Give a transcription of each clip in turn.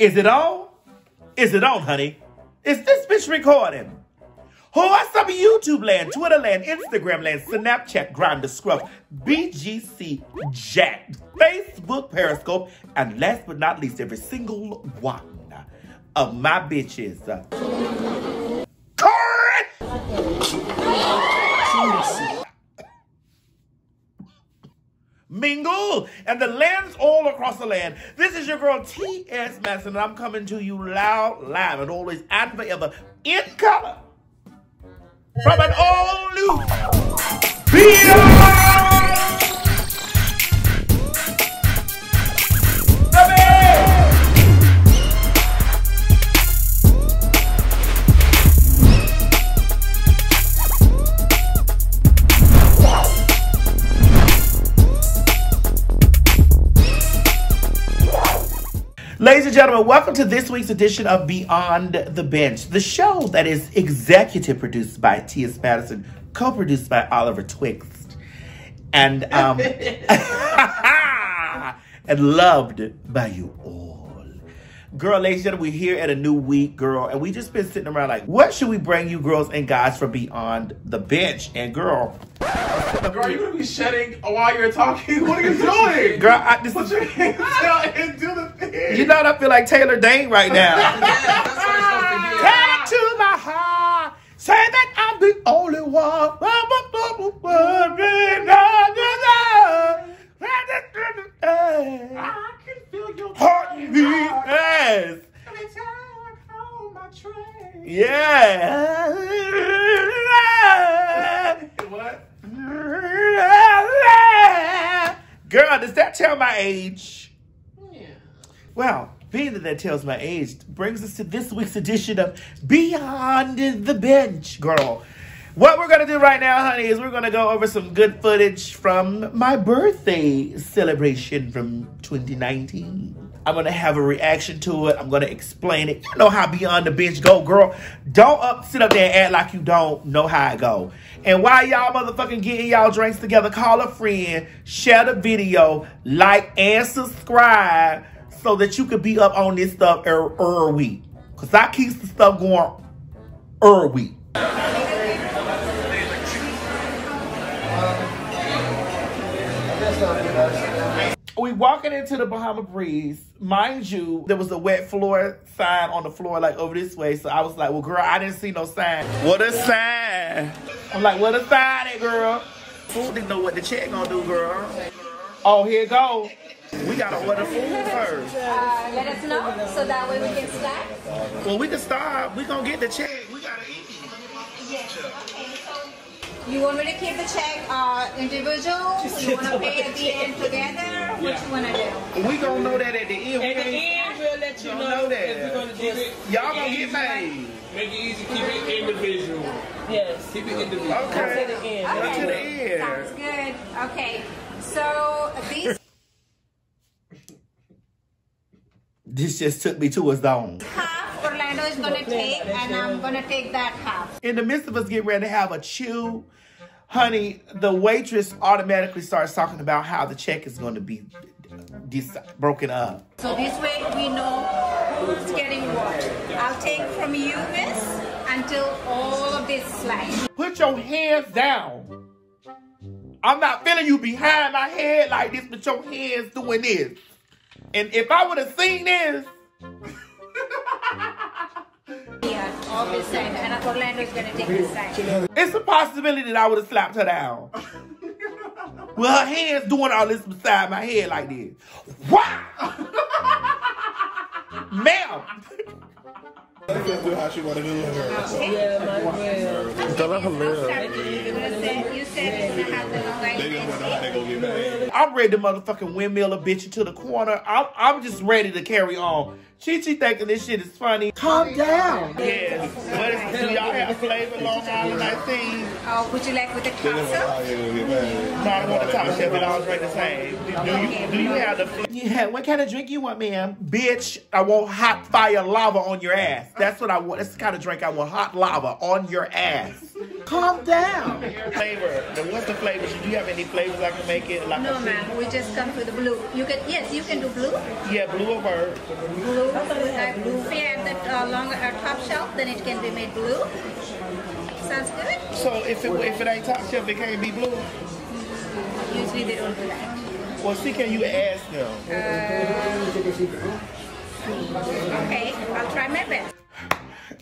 Is it on? Is it on, honey? Is this bitch recording? Who are some YouTube land, Twitter land, Instagram land, Snapchat, Grindr, Scruff, BGC, Jack, Facebook, Periscope, and last but not least, every single one of my bitches. Correct! Mingle and the lands all across the land. This is your girl T.S. Madison, and I'm coming to you loud, live, and always and forever in color from an all new Beyond and gentlemen, welcome to this week's edition of Beyond the Bench, the show that is executive produced by T.S. Madison, co-produced by Oliver Twixt, and um, and loved by you all. Girl, ladies and gentlemen, we're here at a new week, girl, and we just been sitting around like, what should we bring you girls and guys for Beyond the Bench? And girl, Girl, you're gonna be shedding while you're talking. What are you doing? girl, I, this Put is, your hands down and do the. You know what I feel like Taylor Dayne right now. Tell to my heart. Say that I'm the only one. I can feel your Heartbeat. Yes. Every time I call my train. Yeah. What? Girl, does that tell my age? Well, being that that tells my age brings us to this week's edition of Beyond the Bench, girl. What we're gonna do right now, honey, is we're gonna go over some good footage from my birthday celebration from 2019. I'm gonna have a reaction to it. I'm gonna explain it. You know how Beyond the Bench go, girl. Don't up sit up there and act like you don't know how it go. And while y'all motherfucking getting y'all drinks together, call a friend, share the video, like and subscribe so that you could be up on this stuff er, er week. Cause I keep the stuff going er week. We walking into the Bahama Breeze. Mind you, there was a wet floor sign on the floor, like over this way. So I was like, well, girl, I didn't see no sign. What a sign. I'm like, what a sign at, girl? Food didn't know what the check gonna do, girl. Oh, here it go. We gotta order food first. Uh, let us know so that way we can start. Well, we can start. We gonna get the check. We gotta eat. Yes. Okay, so you want me to keep the check uh, individual? You want to pay at the end together? What you want to do? We gonna know that at the end. At the end, we'll let you know, know that. if we're gonna keep it. Y'all gonna get paid. Make it easy, keep it individual. Yes. Keep it individual. Okay. To the end. Up to the Okay. Sounds good. Okay. So these This just took me to a zone. half Orlando is to take, and I'm going to take that half. In the midst of us getting ready to have a chew, honey, the waitress automatically starts talking about how the check is going to be dis- broken up. So this way we know who's getting what. I'll take from you, miss, until all of this slide. Put your hands down. I'm not feeling you behind my head like this, but your hands doing this. And if I would have seen this, Yeah, all this side, and Orlando's to take this side. it's a possibility that I would have slapped her down. With her hands doing all this beside my head like this. Wow! Ma'am! I'm ready to motherfucking windmill a bitch into the corner. I'm, I'm just ready to carry on. Chi Chi thinking this shit is funny. Calm down. Yes. What is, do y'all have flavor Long Island iced tea? Oh, would you like with the They just want to know castle? how they gonna get paid. Mm-hmm. No, I want the top chef. It all drink the same. Do, do you do you have the? fl- Yeah. What kind of drink you want, ma'am? Bitch, I want hot fire lava on your ass. That's what I want. That's the kind of drink I want. Hot lava on your ass. Calm down. Flavor. The, what's the flavors? Do you have any flavors I can make it? Like No, ma'am. We just come to the blue. You can yes, you can do blue. Yeah, blue or bird. Blue. Uh, if you have the uh, longer uh, top shelf, then it can be made blue. Sounds good. So if it if it ain't top shelf, it can't be blue. Usually they don't do that. Well, see, can you ask them? Okay, I'll try my best.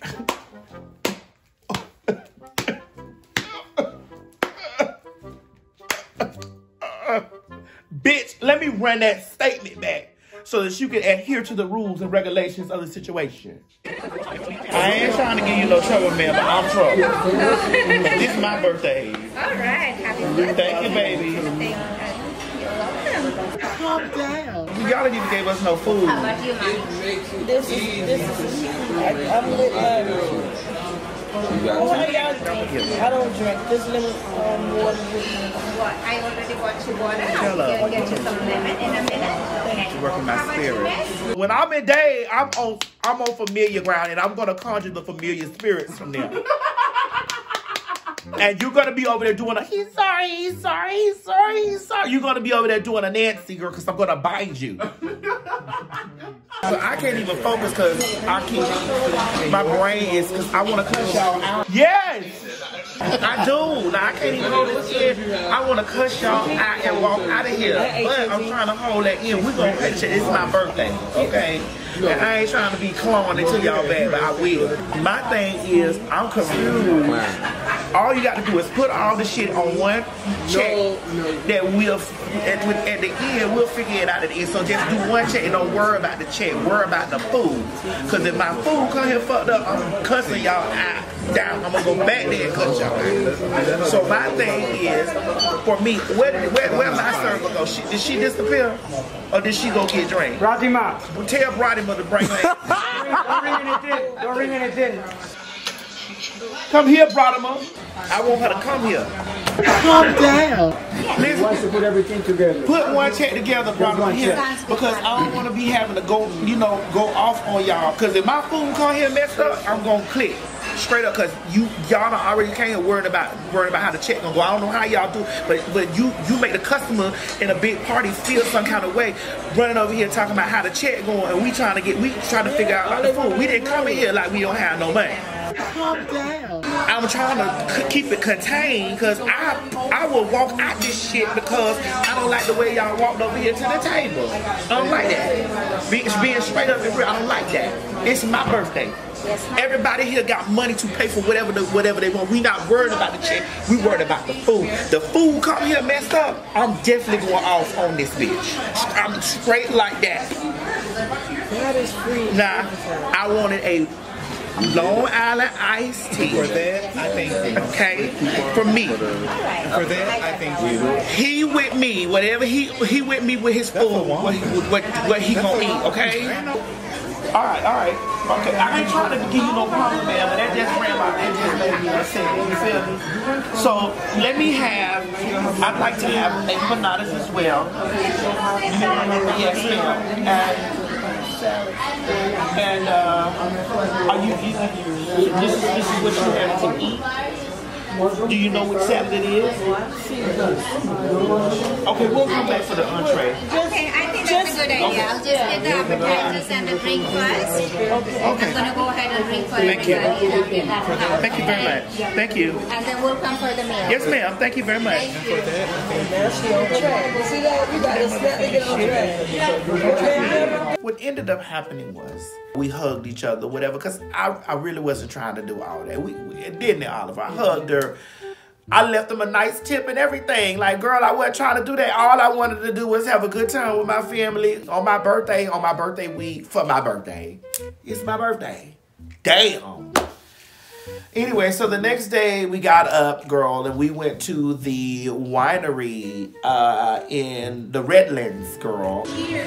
Bitch, let me run that statement back so that you can adhere to the rules and regulations of the situation. I ain't trying to give you no trouble, man, but I'm trouble. this is my birthday. All right, happy birthday. Thank you, baby. Thank you. Calm down. Y'all didn't even give us no food. How about you, mommy? This is this is I, I'm lit like what do y'all drink? I don't drink. Just lemon um, water. What? I already got you water. Hello. I'll get you some lemon in a minute. Okay. Working my How about you, spirit. When I'm in day, I'm on I'm on familiar ground and I'm gonna conjure the familiar spirits from them. and you're gonna be over there doing a he's sorry, he's sorry, he's sorry, he's sorry. You're gonna be over there doing a Nancy girl because I'm gonna bind you. So I can't even focus because I keep my brain is because I want to cuss y'all out. Yes, I do. Now I can't even hold this in. I want to cuss y'all out and walk out of here, but I'm trying to hold that in. We gonna catch it. It's my birthday, okay? And I ain't trying to be cloning to y'all bad, but I will. My thing is I'm confused. All you got to do is put all the shit on one check that we'll at, at the end we'll figure it out at the end. So just do one check and don't worry about the check. Worry about the food. Cause if my food come here fucked up, I'm cussing y'all out down. I'm gonna go back there and cut y'all out. So my thing is for me, where where where my server go? She, did she disappear? Or did she go get drained? drink? Fatima, Tell Brodima to bring her. don't ring anything. Don't ring anything. Come here, Brodima. I want her to come here. Calm down. Listen, Wants to put everything together. Put one check together, brother, one here, check. because I don't want to be having to go, you know, go off on y'all. Because if my food come here messed up, I'm gonna click straight up. Because you y'all done already came here worrying about worrying about how the check gonna go. I don't know how y'all do, but but you you make the customer in a big party feel some kind of way, running over here talking about how the check going, and we trying to get we trying to figure out about the food. We didn't come in here like we don't have no money. Calm down. I'm trying to c- keep it contained because I I will walk out this shit because I don't like the way y'all walked over here to the table. I don't like that. Being, being straight up and real, I don't like that. It's my birthday. Everybody here got money to pay for whatever the, whatever they want. We not worried about the check. We worried about the food. The food come here messed up. I'm definitely going off on this bitch. I'm straight like that. That is free. Now, I wanted a Long Island iced tea. For that, I thank you. Okay, for me. For that, I thank you. He with me, whatever he he with me with his food, what he, what, what he gonna eat, okay? All right, all right, okay. I ain't trying to give you no problem, man, but that just ran my, that just made me upset. You feel me? So let me have. I'd like to have empanadas as well. Yes, ma'am. And, and uh, are you eating? This is this is what you have to eat. Do you know what salad it is? Okay, we'll come back for the entree. Okay, I think that's a good idea. I'll just get the appetizers and the drink first. Okay. I'm gonna go ahead and drink for Thank you. Thank you very much. Thank you. And then we'll come for the meal. Yes, ma'am. Thank you very much. Now she on track. You see that? You got to snap to get on track. Okay, What ended up happening was we hugged each other, whatever, because I, I really wasn't trying to do all that. We, we didn't, Oliver. I hugged her. I left them a nice tip and everything. Like, girl, I wasn't trying to do that. All I wanted to do was have a good time with my family on my birthday, on my birthday week, for my birthday. It's my birthday. Damn. Anyway, so the next day we got up, girl, and we went to the winery uh, in the Redlands, girl. You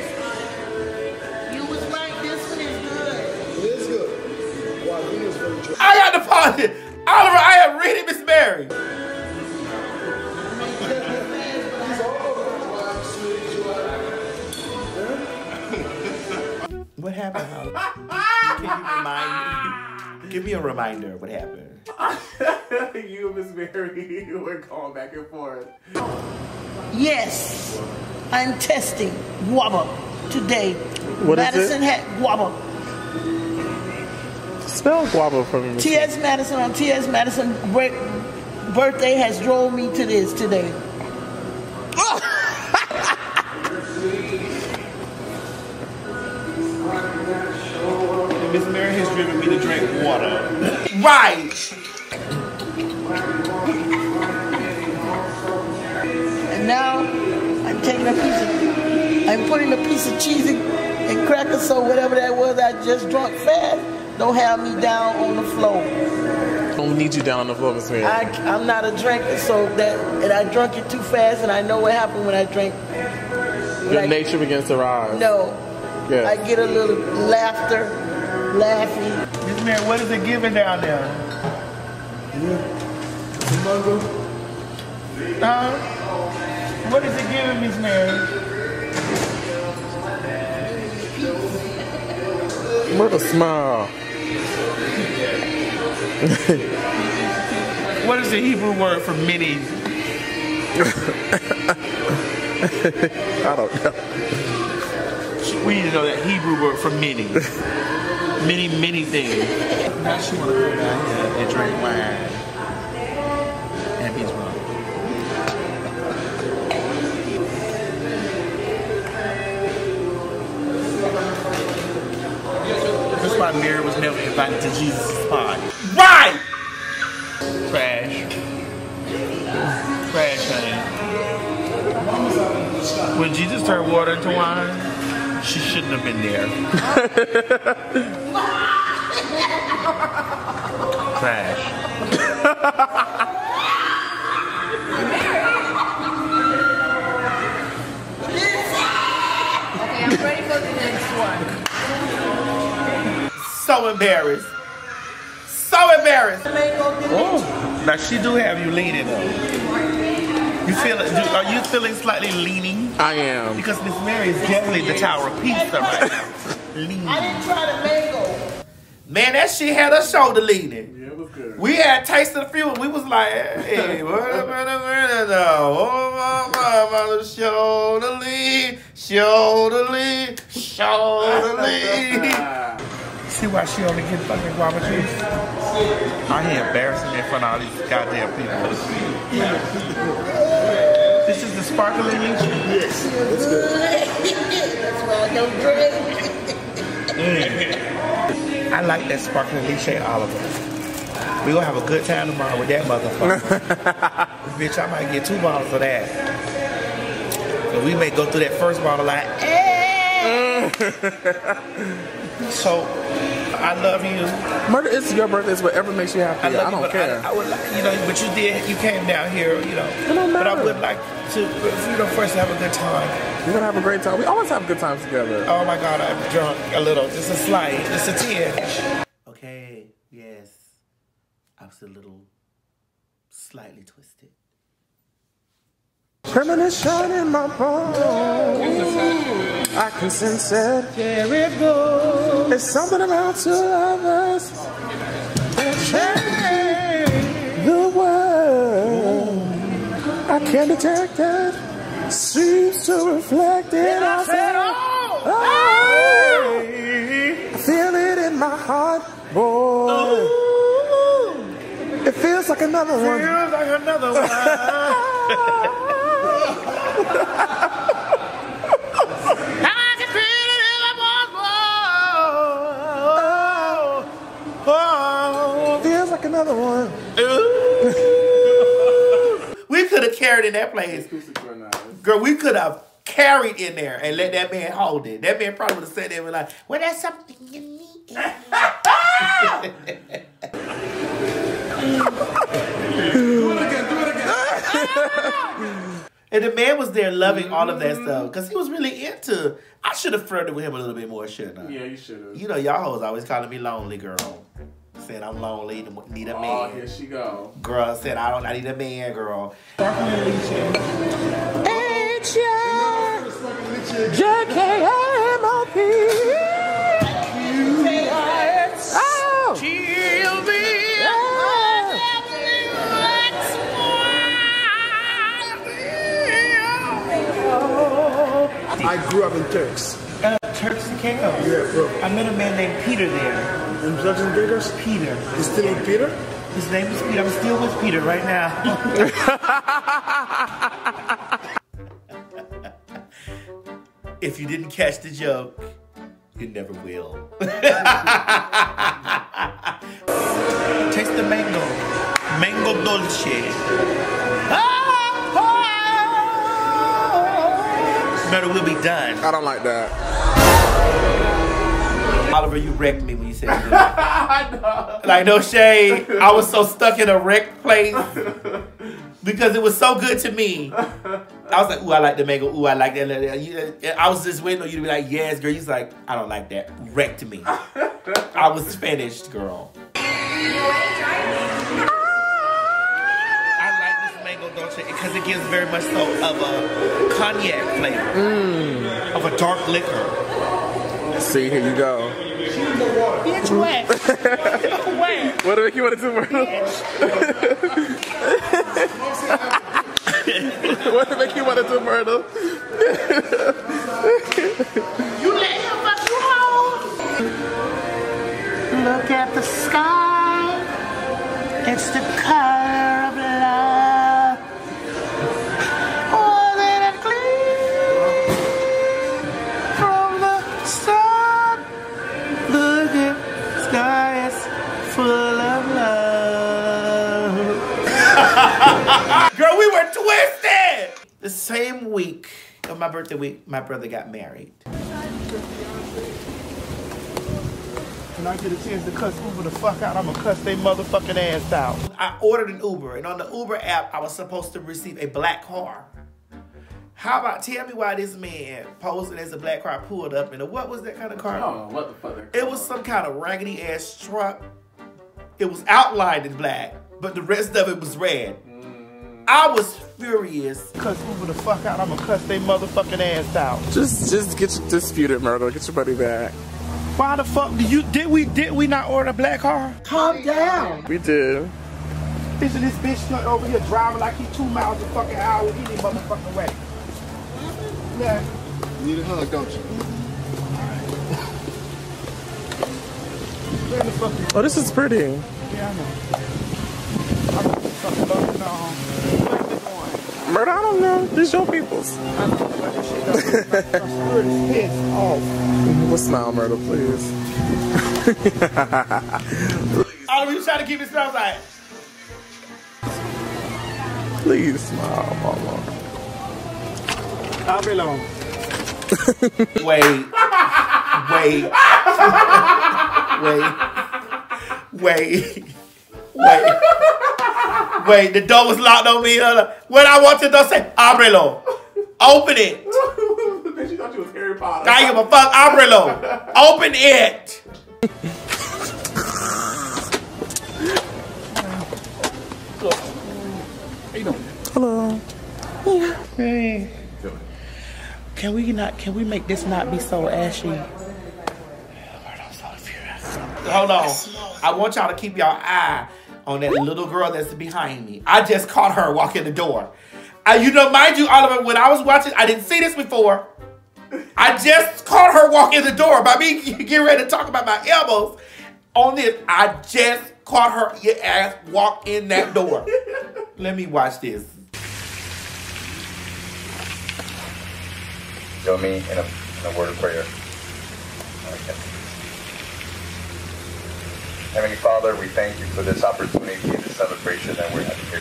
was right. This one is good. It is good. Wow, it is very true. I got the party. Oliver, I am ready, Miss Mary. What happened, Oliver? Can you remind me? Give me a reminder what happened. you and Miss Mary you were going back and forth. Yes, I'm testing guava today. What is Madison it? had guava. Spell guava for me. Miss T.S. Madison on T.S. Madison birthday has drove me to this today. Miss Mary has driven me to drink water. right. And now I'm taking a piece of, I'm putting a piece of cheese and, and crackers, so whatever that was I just drunk fast, don't have me down on the floor. Don't need you down on the floor, Miss Mary. I, I'm not a drinker, so that, and I drunk it too fast, and I know what happened when I drink. Your like- nature begins to rise. No, Yeah. I get a little laughter, laughing. Miss Mary, what is it giving down there? Huh? What is it giving, Miss Mary? What a smile. What is the Hebrew word for many? I don't know. We need to know that Hebrew word for many. many, many things. Now she want to go down here and drink wine. And be drunk. That's why Mary was never invited to Jesus' party. Right! Trash. Trash, honey. When Jesus turned water into wine, she shouldn't have been there. Trash. Okay, I'm ready for the next one. So embarrassed. So embarrassed. Oh, now she do have you leaning though. You feel? Do, are you feeling slightly leaning? I am. Because Miss Mary is definitely the Tower of Pizza right now. Leaning. I didn't try the mango. Man, that shit had her shoulder leaning. Yeah, it was good. We had tasted a few and we was like, hey, what a minute, minute now. Oh, my, my, my, shoulder lean, shoulder lean, shoulder lean. See why she only get fucking guava juice? I ain't embarrassing in front of all these goddamn people. This is the sparkling lychee? Yes, That's why I don't drink. I like that sparkling lychee Oliver. We gonna have a good time tomorrow with that motherfucker. Bitch, I might get two bottles of that. So we may go through that first bottle like, eh. so I love you. Murder is your birthday. It's whatever makes you happy. I I, love you, don't but care. I, I would like, you know, but you did, you came down here, you know. don't But I matter. would like to, you know, first have a good time. We're gonna have a great time. We always have a good times together. Oh my God, I'm drunk a little, just a slight, just a tear. Okay, yes, I was a little slightly twisted. Premonition in my bones. I can sense it. There it goes. It's something about two that change the world. I can't detect it. Seems to reflect it. I said, oh! oh, I feel it in my heart, boy. It feels like another one. Feels like another one. Like another one. we could have carried in that place. Girl, we could have carried in there and let that man hold it. That man probably would have said that and be like, well, that's something you need. And the man was there loving all of that mm-hmm. stuff because he was really into. I should have flirted with him a little bit more, shouldn't I? Yeah, you should have. You know, y'all hoes always calling me lonely girl. Saying I'm lonely, need a man. Oh, man. here she go. Girl said I don't. I need a man, girl. J-K-M-O-P. Grew up in Turks. Uh, Turks and Caicos. Yeah, bro. I met a man named Peter there. In Turks and Caicos? Peter. You still with Peter? His name is Peter. I'm still with Peter right now. if you didn't catch the joke, you never will. Taste the mango. Mango dolce. Better we'll be done. I don't like that. Oliver, you wrecked me when you said that. Like no shade. I was so stuck in a wrecked place because it was so good to me. I was like, ooh, I like the mango. Ooh, I like that. Uh, uh, I was just waiting on you to be like, yes, girl. You's like, I don't like that. Wrecked me. I was finished, girl. Dolce because it gives very much so of a cognac flavor, mm. of a dark liquor. See, here you go. Bitch, wet. wet. What do you want to do, Myrtle? what do make you want to do, Myrtle? You let him fuck you home. Look at the sky. It's the color we were twisted. The same week of my birthday week, my brother got married. When I get a chance to cuss Uber the fuck out, I'm gonna cuss they motherfucking ass out. I ordered an Uber, and on the Uber app, I was supposed to receive a black car. How about tell me why this man posing as a black car pulled up in a what was that kind of car? I don't know what the fuck. It was some kind of raggedy ass truck. It was outlined in black, but the rest of it was red. I was furious. Cuss Uber the fuck out, I'm gonna cuss they motherfucking ass out. Just, just get your disputed, Myrtle. Get your buddy back. Why the fuck did you did we did we not order a black car? Calm down. We did. Isn't this bitch stuck over here driving like he two miles a fucking hour any motherfucking way? Yeah. You need a hug, don't you? Where the fuck is Oh, this is pretty. yeah, I know. I'm gonna fucking love it on. Where's it going? Myrtle, I don't know. These your peoples. I know what this shit does. My pissed off. Well, smile, Myrtle, please. All of you trying to keep it smells like Please smile, mama. I'll be long. Wait. Wait. Wait. Wait. Wait. Wait, the door was locked on me. Uh, When I walked in the door, say, Abrelo. Open it. Bitch, you thought you was Harry Potter. I give a fuck, Abrelo. Open it. Hello. Yeah. Hey. Can we not? Can we make this not be so ashy? Hold on. I want y'all to keep y'all eye on that little girl that's behind me. I just caught her walking the door. Uh, you know, mind you, Oliver, when I was watching, I didn't see this before. I just caught her walking the door. By me getting ready to talk about my elbows on this, I just caught her your ass walk in that door. Let me watch this. Join me in a, in a word of prayer. Heavenly Father, we thank you for this opportunity and this celebration that we're having here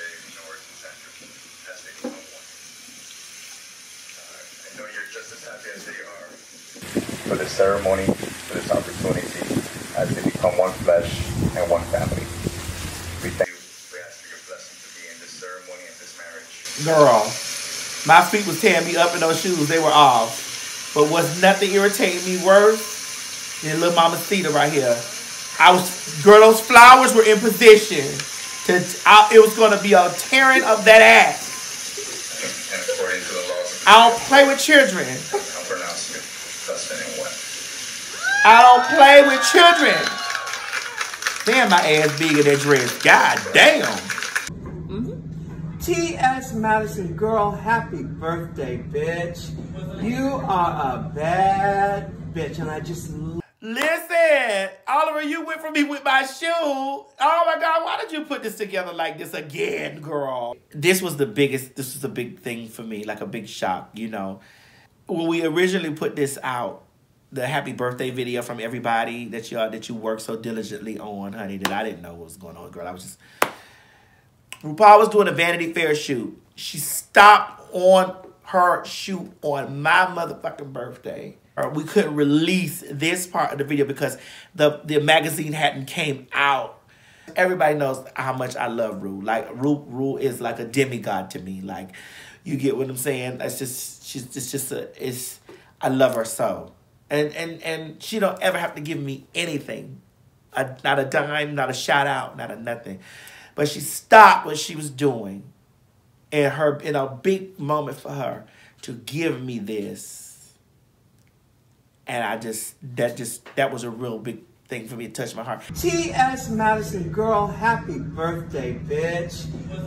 for this ceremony, for this opportunity, as they become one flesh and one family. We thank you. We ask for your blessing to be in this ceremony and this marriage. Girl, my feet was tearing me up in those shoes. They were off. But was nothing irritating me worse than little Mama Cedar right here. I was, girl, those flowers were in position to, I, it was going to be a tearing of that ass. I don't play with children. I don't play with children. Damn, my ass big in that dress. God damn. Mm-hmm. T.S. Madison, girl, happy birthday, bitch. You are a bad bitch, and I just Listen, Oliver, you went for me with my shoe. Oh my God, why did you put this together like this again, girl? This was the biggest, this was a big thing for me, like a big shock, you know. When we originally put this out, the happy birthday video from everybody that y'all that you worked so diligently on, honey, that I didn't know what was going on, girl. I was just RuPaul was doing a Vanity Fair shoot. She stopped on her shoot on my motherfucking birthday. Or we couldn't release this part of the video because the the magazine hadn't came out. Everybody knows how much I love Ru. Like Ru, Ru is like a demigod to me. Like you get what I'm saying. That's just she's it's just a it's I love her so. And and and she don't ever have to give me anything. A, not a dime, not a shout out, not a nothing. But she stopped what she was doing in her in a big moment for her to give me this. And I just that just that was a real big thing for me to touch my heart. T.S. Madison, girl, happy birthday, bitch.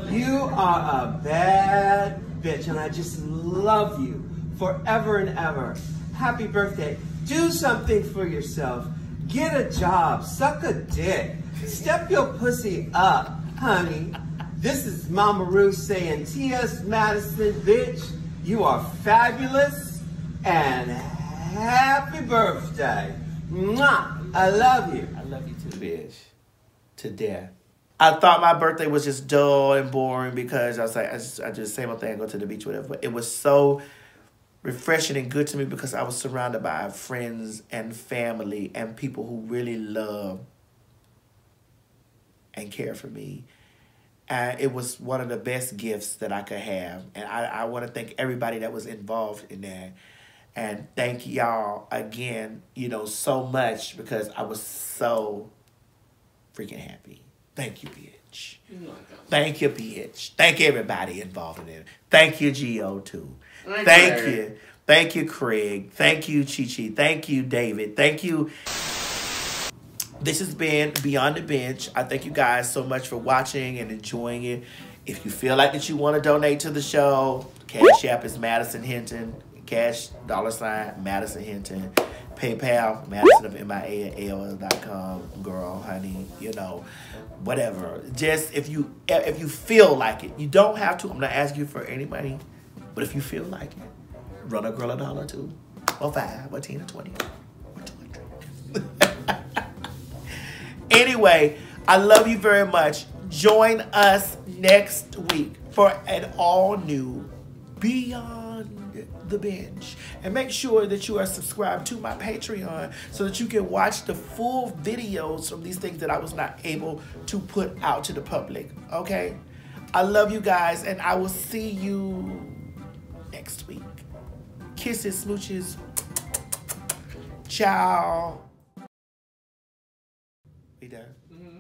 You are a bad bitch, and I just love you forever and ever. Happy birthday. Do something for yourself. Get a job. Suck a dick. Step your pussy up, honey. This is Mama Ru saying, T.S. Madison, bitch, you are fabulous and happy birthday. Mwah. I love you. I love you too, bitch. To death. I thought my birthday was just dull and boring because I was like, I just, I just say my thing, go to the beach, whatever. But it was so refreshing and good to me because I was surrounded by friends and family and people who really love and care for me. And it was one of the best gifts that I could have. And I, I want to thank everybody that was involved in that. And thank y'all again, you know, so much because I was so freaking happy. Thank you, bitch. Thank you, bitch. Thank everybody involved in it. Thank you, Geo too. Thank Thank you. you. Thank you, Craig. Thank you, Chi Chi. Thank you, David. Thank you. This has been Beyond the Bench. I thank you guys so much for watching and enjoying it. If you feel like that you want to donate to the show, Cash App is Madison Hinton. Cash dollar sign Madison Hinton. PayPal Madison of MIA at. Girl, honey, you know, whatever. Just if you if you feel like it, you don't have to. I'm not asking you for any money, but if you feel like it, run a girl a dollar too, or five, or ten, or twenty, or two hundred. Anyway, I love you very much. Join us next week for an all new Beyond the Bench. And make sure that you are subscribed to my Patreon so that you can watch the full videos from these things that I was not able to put out to the public. Okay? I love you guys, and I will see you next week. Kisses, smooches. Ciao. We done. Mm-hmm.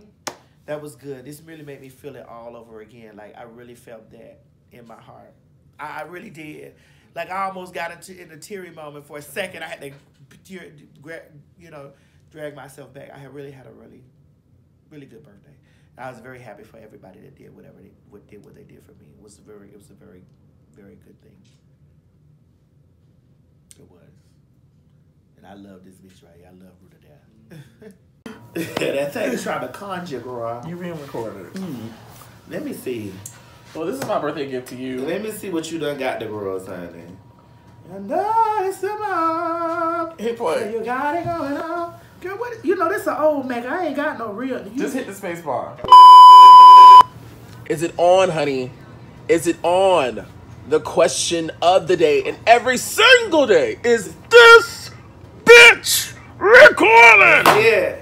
That was good. This really made me feel it all over again. Like I really felt that in my heart. I, I really did. Like I almost got into in a teary moment for a second. I had to, you know, drag myself back. I had really had a really, really good birthday. I was very happy for everybody that did whatever they what did what they did for me. It was very it was a very, very good thing. It was. And I love this bitch right here. I love her to death. that thing is trying to conjure, girl. You being recorded. Let me see. Well, this is my birthday gift to you. Let me see what you done got the girls, honey. And I summer. Hit play. You got it going on. Girl, what? You know, this an old Mac. I ain't got no real. You, Just hit the space bar. Is it on, honey? Is it on? The question of the day, and every single day, is this bitch recording? Yeah.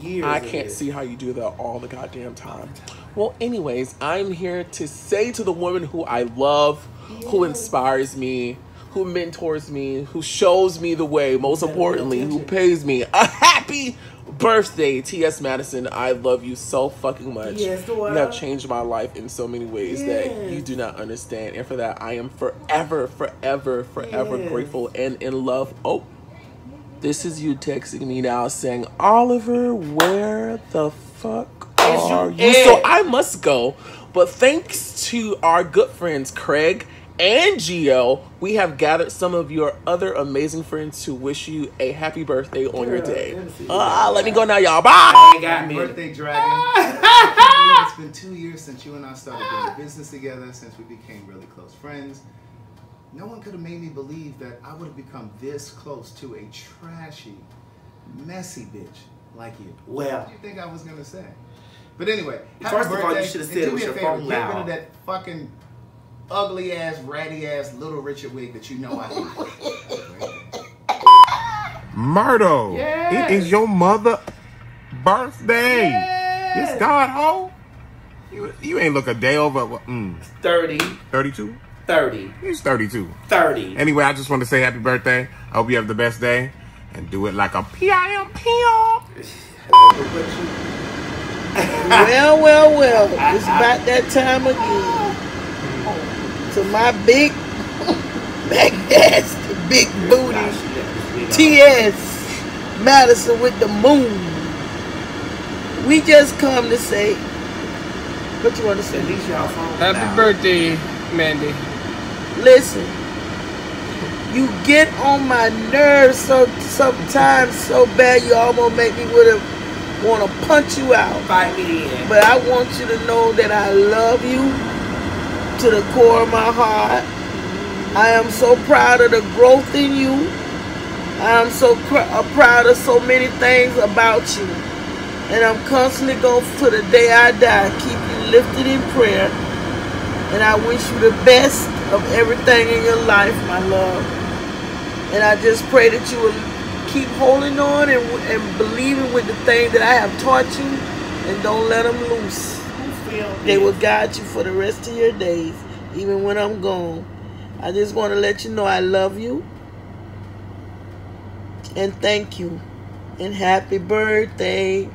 Years I can't see how you do that all the goddamn time. Well, anyways, I'm here to say to the woman who I love, who inspires me, who mentors me, who shows me the way, most importantly, who pays me a happy birthday, T.S. Madison. I love you so fucking much. Yes, you have changed my life in so many ways that you do not understand. And for that, I am forever, forever, forever Yes. grateful and in love. Oh, this is you texting me now saying, Oliver, where the fuck are you? So? I must go But thanks to our good friends Craig and Gio, we have gathered some of your other amazing friends to wish you a happy birthday on your day. Uh, let me go now, y'all. Bye. Happy birthday, Dragon. it's been two years since you and I started doing business together, since we became really close friends. No one could have made me believe that I would have become this close to a trashy, messy bitch like you. Well. What do you think I was gonna say? But anyway, happy First of all, you should have and said it do was your favor, phone Get rid of that fucking ugly ass, ratty ass little Richard wig that you know I hate. Myrtle, Yes. it is your mother birthday. Yes, God, ho. You, you ain't look a day over mm, 30. 32? 30. He's 32. 30. Anyway, I just want to say happy birthday. I hope you have the best day. And do it like a P-I-M-P-O. Well, well, well. It's about that time again. To my big, big ass, big booty, T.S. Madison with the moon. We just come to say, what you want to say? Happy birthday, Mandy. Listen, you get on my nerves so sometimes so bad you almost make me with would want to punch you out. Fight me in. But I want you to know that I love you to the core of my heart. I am so proud of the growth in you. I am so cr- uh, proud of so many things about you. And I'm constantly going to the day I die, keep you lifted in prayer. And I wish you the best of everything in your life, my love. And I just pray that you will keep holding on and, and believing with the things that I have taught you and don't let them loose. They will guide you for the rest of your days, even when I'm gone. I just want to let you know I love you and thank you. And happy birthday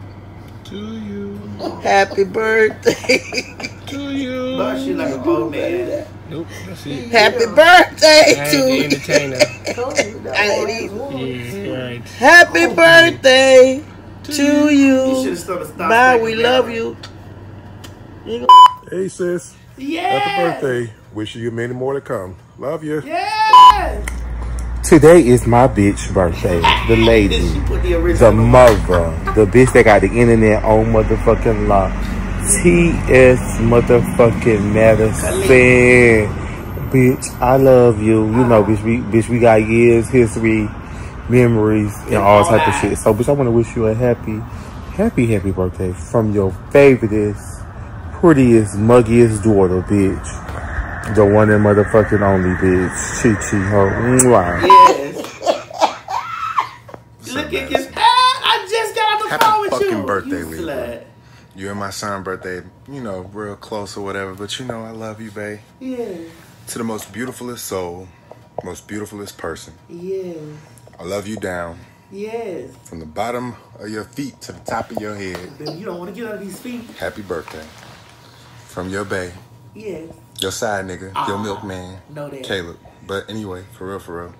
to you. Happy birthday to you. But she like an old man. Nope, that's it. Happy birthday I to ain't entertainer. I ain't Yeah, right. Happy birthday to You you. should've started stop Bye, we that. love you. You Hey, sis. Yes. Happy birthday. Wish you many more to come. Love you. Yes. Today is my bitch birthday. The lady. The The mother. The bitch that got the internet on motherfucking lock. T.S. motherfucking Madison. Bitch, I love you. You know, bitch, we, bitch, we got years, history, memories, and all type of shit. So, bitch, I want to wish you a happy, happy, happy birthday from your favoriteest, prettiest, muggiest daughter, bitch. The one and motherfucking only, bitch. Chi Chi ho. Mwah. Yes. Look at this. Ah, I just got off the Happy phone with fucking you. birthday, you Libra. slut. You and my son birthday, you know, real close or whatever, but you know I love you, babe. Yeah. To the most beautifulest soul, most beautifulest person. Yes. I love you down Yes. from the bottom of your feet to the top of your head. Baby, you don't want to get out of these feet. Happy birthday. From your bae, Yes. your side nigga, your Ah, milkman, know that. Caleb. But anyway, for real, for real.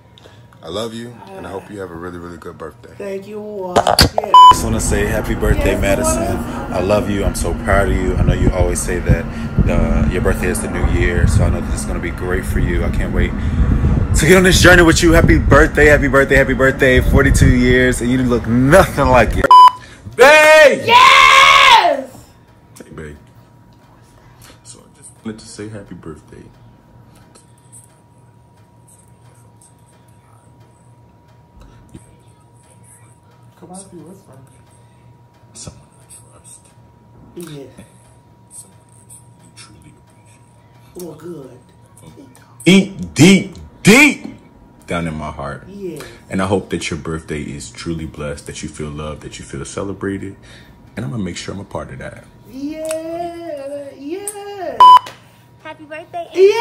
I love you, and I hope you have a really, really good birthday. Thank you. Uh, yeah. just want to say happy birthday, Madison. I love you. I'm so proud of you. I know you always say that uh, your birthday is the new year, so I know this is going to be great for you. I can't wait to get on this journey with you. Happy birthday, happy birthday, happy birthday. 42 years, and you look nothing like it. Babe! Yes! Hey, babe. So I just wanted to say happy birthday. Come on, be what's wrong? Someone I trust. Yeah. Well, good. Deep, deep, deep down in my heart. Yeah. And I hope that your birthday is truly blessed, that you feel loved, that you feel celebrated. And I'm gonna make sure I'm a part of that. Yeah. Yeah. Happy birthday, Yeah.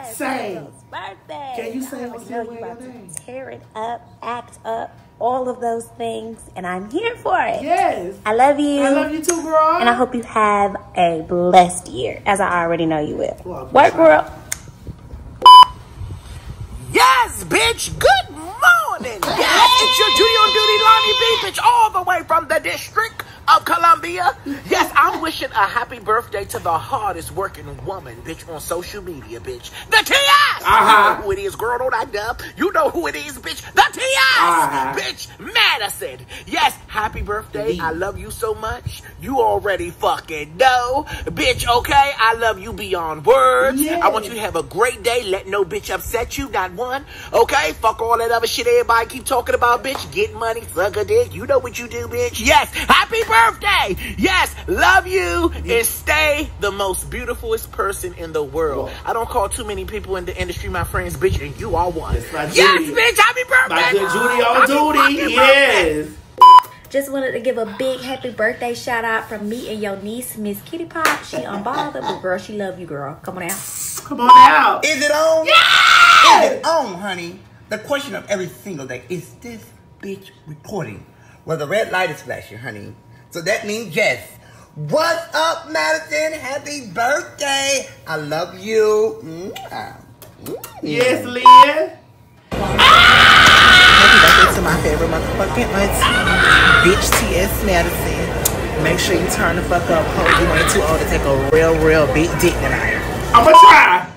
Yes, Sing. Birthday. Can you I sing already or know say you your about to tear it up, act up, all of those things, and I'm here for it. Yes. I love you. I love you too, girl. And I hope you have a blessed year, as I already know you will. Well, Work, girl. Yes, bitch. Good morning. Yes, it's your duty on duty, Lonnie B, bitch, all the way from the District of Columbia. Yes, I'm wishing a happy birthday to the hardest working woman, bitch, on social media, bitch. The T.I. Uh-huh. You know who it is, girl. Don't act up. You know who it is, bitch. The T.I. Uh-huh. Bitch, Madison. Yes, happy birthday. I love you so much. You already fucking know. Bitch, okay? I love you beyond words. I want you to have a great day. Let no bitch upset you, not one. Okay? Fuck all that other shit everybody keep talking about, bitch. Get money, suck a dick. You know what you do, bitch. Yes, happy birthday. Yes, love you and stay the most beautifulest person in the world. I don't call too many people in the industry my friends, bitch, and you are one. my Yes, Judy. bitch, happy birthday. My good Judy on Happy duty. fucking Yes. Just wanted to give a big happy birthday shout out from me and your niece, Miss Kitty Pop. She unbothered, but girl, she love you, girl. Come on out. Come on out. Is it on? Yeah! Is it on, honey? The question of every single day is this bitch recording? Well, the red light is flashing, honey. So that means yes. What's up, Madison? Happy birthday. I love you. Yes, Lynn. Happy birthday to my favorite motherfucking auntie, bitch T.S. Madison. Make sure you turn the fuck up, ho. You ain't too old to take a real, real big dick tonight. I'ma try.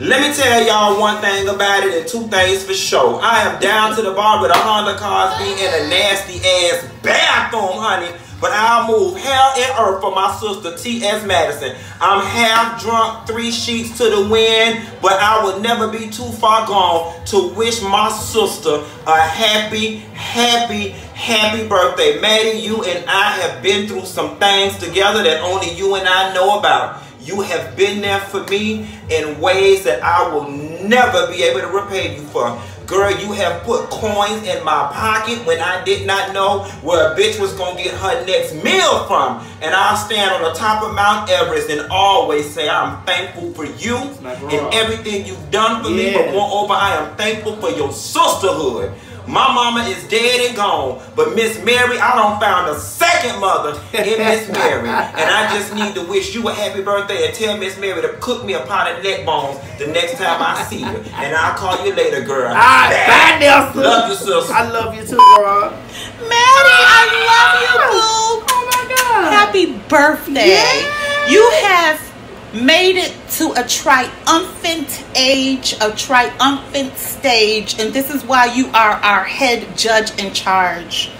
Let me tell y'all one thing about it and two things for sure. I am down to the bar with a Honda Cosby in a nasty ass bathroom, honey. But I'll move hell and earth for my sister T.S. Madison. I'm half drunk, three sheets to the wind, but I would never be too far gone to wish my sister a happy, happy, happy birthday. Maddie, you and I have been through some things together that only you and I know about. You have been there for me in ways that I will never be able to repay you for. Girl, you have put coins in my pocket when I did not know where a bitch was gonna get her next meal from. And I'll stand on the top of Mount Everest and always say I'm thankful for you and everything you've done for me. But Yeah. moreover, I am thankful for your sisterhood. My mama is dead and gone, but Miss Mary, I don't found a second mother in Miss Mary. And I just need to wish you a happy birthday and tell Miss Mary to cook me a pot of neck bones the next time I see her. And I'll call you later, girl. All right, bye, Nelson. Love you, sister. I love you too, girl. Maddie, I love you, boo. Oh my God. Happy birthday. You have made it to a triumphant age, a triumphant stage, and this is why you are our head judge in charge.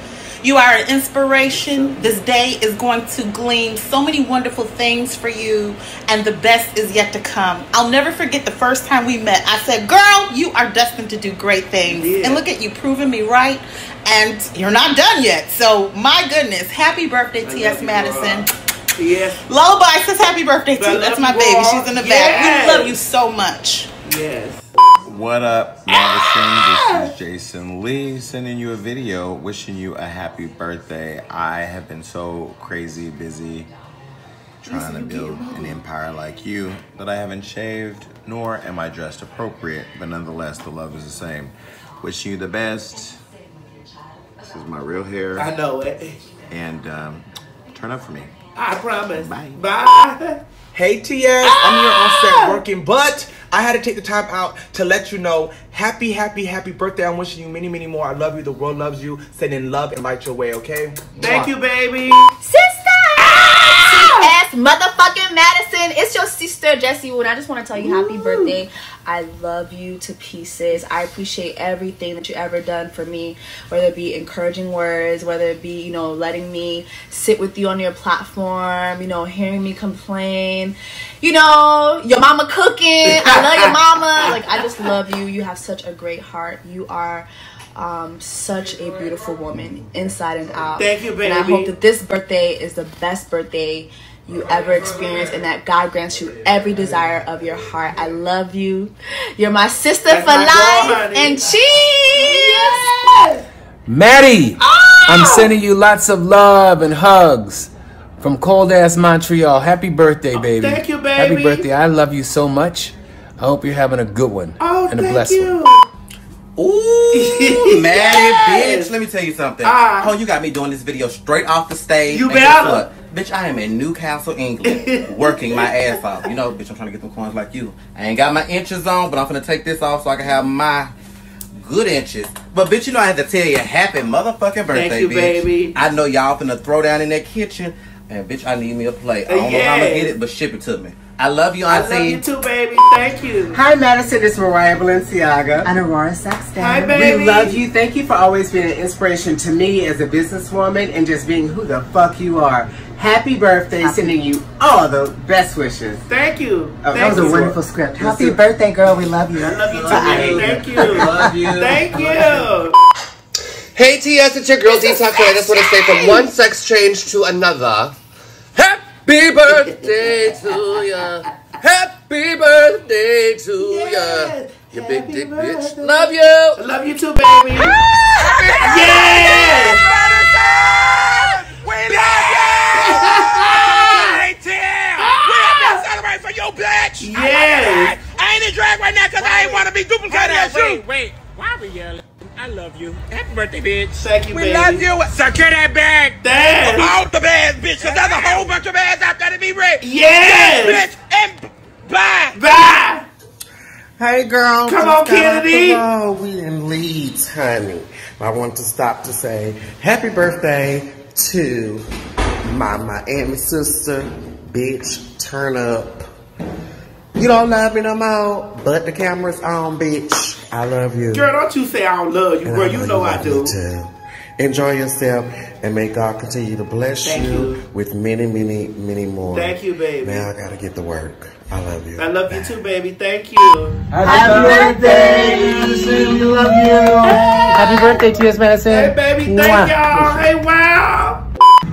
You are an inspiration. This day is going to glean so many wonderful things for you, and the best is yet to come. I'll never forget the first time we met. I said, Girl, you are destined to do great things. And look at you proving me right, and you're not done yet. So, my goodness, happy birthday, T.S. Madison. Yes. Lullaby says happy birthday to you. That's my you, baby. She's in the back. Yes. We love you so much. Yes. What up, Madison? This is Jason Lee sending you a video wishing you a happy birthday. I have been so crazy busy trying to build an empire like you that I haven't shaved, nor am I dressed appropriate, but nonetheless, the love is the same. Wishing you the best. This is my real hair. I know it. And um, turn up for me. I promise. Bye. Bye. Hey TS, I'm here on set ah! working, but I had to take the time out to let you know happy, happy, happy birthday. I'm wishing you many, many more. I love you. The world loves you. Sending love and light your way, okay? Thank Mwah. you, baby. T.S. motherfucking Madison. It's your sister, Jessie Wood. I just want to tell you happy birthday. I love you to pieces. I appreciate everything that you ever done for me, whether it be encouraging words, whether it be, you know, letting me sit with you on your platform, you know, hearing me complain, you know, your mama cooking. I love your mama. Like, I just love you. You have such a great heart. You are um, such a beautiful woman inside and out. Thank you, baby. And I hope that this birthday is the best birthday you ever experienced and that God grants you every desire of your heart. I love you. You're my sister That's for my life. honey. And cheese! Maddie, I'm sending you lots of love and hugs from cold ass Montreal. Happy birthday, baby. thank you, baby. Happy birthday. I love you so much. I hope you're having a good one Oh, and a thank blessed you. one. Ooh, mad Yes. bitch. Let me tell you something. Ah. oh, you got me doing this video straight off the stage. You And guess better. What? Bitch, I am in Newcastle, England, working my ass off. You know, bitch, I'm trying to get them coins like you. I ain't got my inches on, but I'm gonna take this off so I can have my good inches. But bitch, you know I had to tell you, happy motherfucking birthday, you, bitch. baby. I know y'all finna throw down in that kitchen. And bitch, I need me a plate. I don't know how I'm gonna get it, but ship it to me. I love you, Auntie. I love you too, baby. Thank you. Hi, Madison. It's Mariah Balenciaga. And Aurora Sexton. Hi, baby. We love you. Thank you for always being an inspiration to me as a businesswoman and just being who the fuck you are. Happy birthday. Sending you all the best wishes. Thank you. Oh, That Thank was a wonderful script. Happy Yes, birthday, girl. We love you. I love you too, baby. Thank you. Love you. Thank you. Hey TS, it's your girl Detox, and I just want to say from one sex change to another, Happy birthday to ya! Happy birthday to ya! You big dick bitch. Love you! I love you too, baby. Yes! We love you! ATL! We have been celebrating for you, bitch! Yes! I ain't in drag right now because I ain't want to be duplicated as you. Wait, wait. Why are we yelling? I love you. Happy birthday, bitch. Thank you, We baby. love you. Secure that bag. Damn. All the bags, bitch, because there's a whole bunch of bags out there to be ready. Yes. bitch. And bye. Bye. Hey girl, Come on, got off the Kennedy. road. We in Leeds, honey. I want to stop to say happy birthday to my Miami sister, bitch. Turn up. You don't love me no more, but the camera's on, bitch. I love you. Girl, don't you say I don't love you, And girl. I You know know you I do. too. Enjoy yourself, and may God continue to bless Thank you, with many, many, many more. Thank you, baby. Now I gotta get to work. I love you. I love you too, baby. Thank you. Happy birthday, Madison. We love you. Happy birthday, T.S. Madison. Hey, baby. Thank y'all. Hey, wow.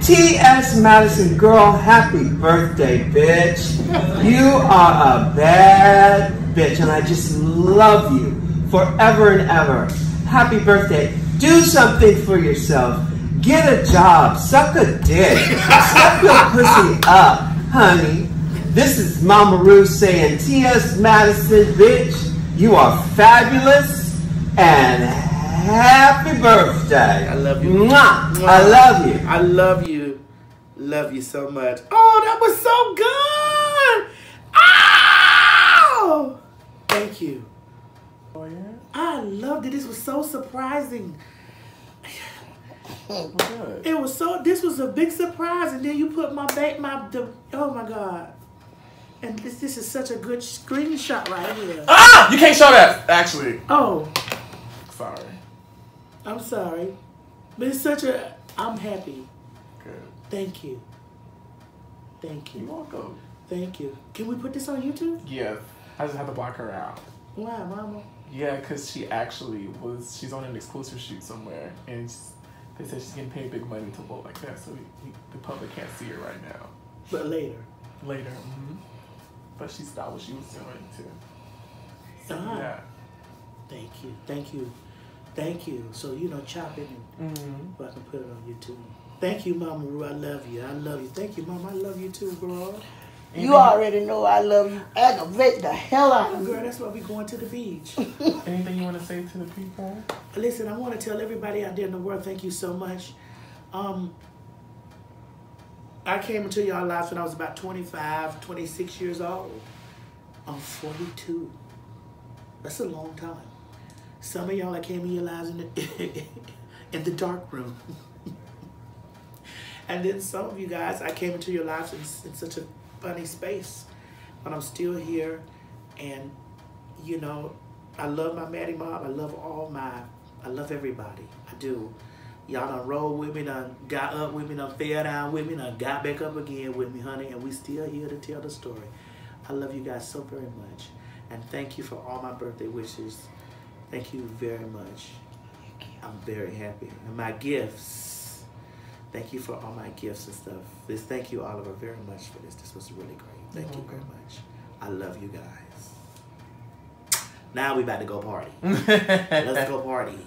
T.S. Madison, girl, happy birthday, bitch. You are a bad bitch, and I just love you forever and ever. Happy birthday. Do something for yourself. Get a job. Suck a dick. Suck your pussy up, honey. This is Mama Ru saying, T.S. Madison, bitch, you are fabulous and happy birthday. I love you. Mwah. I love you. I love you. Love you so much. Oh, that was so good. Oh, thank you. Oh, yeah? I loved it. This was so surprising. It was so. This was a big surprise, and then you put my ba- my the, oh my god, and this this is such a good screenshot right here. Ah! You can't show that, actually. Oh, Sorry. I'm sorry, but it's such a. I'm happy. Good. Thank you. Thank you. You're welcome. Thank you. Can we put this on YouTube? Yeah. I just had to block her out. Why, Mama? Yeah, because she actually was, she's on an exclusive shoot somewhere. And they said she's getting paid big money to look like that. So we, we, the public can't see her right now. But later. Later. hmm But she stopped what she was doing too. So, Ah. yeah. Thank you. Thank you. Thank you. So you know, chop it and Mhm. so I can put it on YouTube. Thank you, Mama Ru. I love you. I love you. Thank you, Mama. I love you too, girl. You already know I love you. Aggravate the hell out of me. Girl, that's why we going to the beach. Anything you want to say to the people? Listen, I want to tell everybody out there in the world, thank you so much. Um, I came into y'all lives when I was about 25, 26 years old. I'm 42. That's a long time. Some of y'all I came in your lives in the, in the dark room. and then some of you guys, I came into your lives in, in such a funny space. But I'm still here. And, you know, I love my Maddie Mob. I love all my, I love everybody. I do. Y'all done rolled with me, done got up with me, done fell down with me, done got back up again with me, honey. And we still here to tell the story. I love you guys so very much. And thank you for all my birthday wishes. Thank you very much. I'm very happy. And my gifts. Thank you for all my gifts and stuff. This thank you, Oliver, very much for this. This was really great. Thank you very much. I love you guys. Now we about to go party. Let's go party.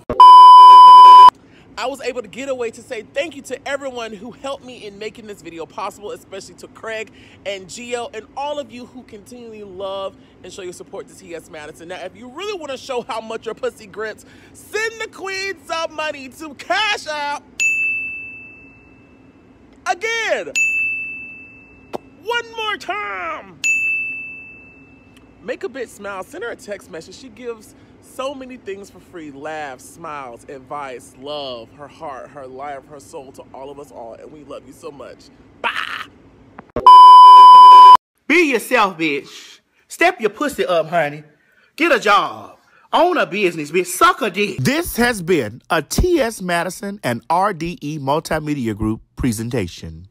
I was able to get away to say thank you to everyone who helped me in making this video possible, especially to Craig and Gio and all of you who continually love and show your support to TS Madison. Now, if you really want to show how much your pussy grips, send the queen some money to Cash Out. Again. One more time. Make a bitch smile. Send her a text message. She gives so many things for free laughs, smiles, advice, love, her heart, her life, her soul to all of us all. And we love you so much. Bye. Be yourself, bitch. Step your pussy up, honey. Get a job. Own a business, bitch. Suck a dick. This has been a T.S. Madison and RDE Multimedia Group presentation.